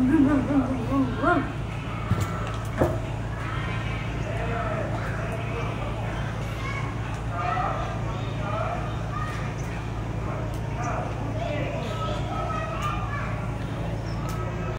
Oh,